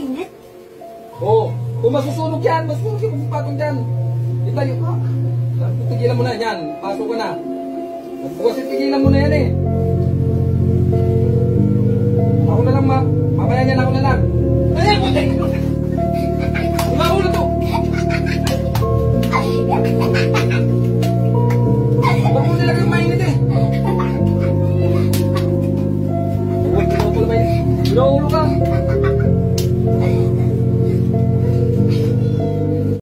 mainit. Oo. Oh, kung masusunog yan, masusunog yung patong dyan. Itayo ka. Tigilan mo na yan. Pasok ka na. Bukas tigilan mo na yan eh. Ako na lang ma. Mamaya niyan ako na lang. Ay, puti! Umaho na to! Bakit talaga mainit eh? Uy, ulo ka.